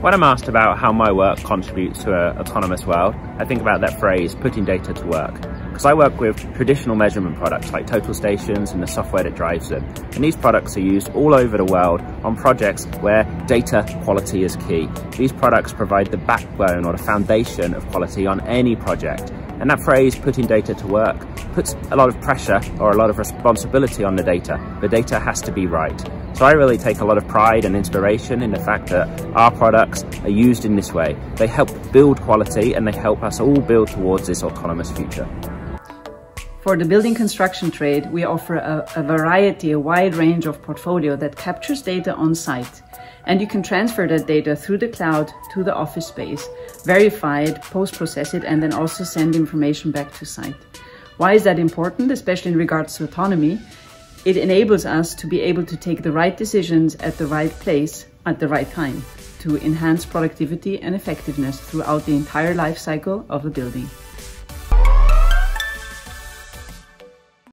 When I'm asked about how my work contributes to an autonomous world, I think about that phrase, putting data to work. Because I work with traditional measurement products like total stations and the software that drives them. And these products are used all over the world on projects where data quality is key. These products provide the backbone or the foundation of quality on any project. And that phrase, putting data to work, puts a lot of pressure or a lot of responsibility on the data. The data has to be right. So I really take a lot of pride and inspiration in the fact that our products are used in this way. They help build quality and they help us all build towards this autonomous future. For the building construction trade, we offer a, a, variety, a wide range of portfolio that captures data on site. And you can transfer that data through the cloud to the office space, verify it, post-process it, and then also send information back to site. Why is that important, especially in regards to autonomy? It enables us to be able to take the right decisions at the right place at the right time to enhance productivity and effectiveness throughout the entire life cycle of a building.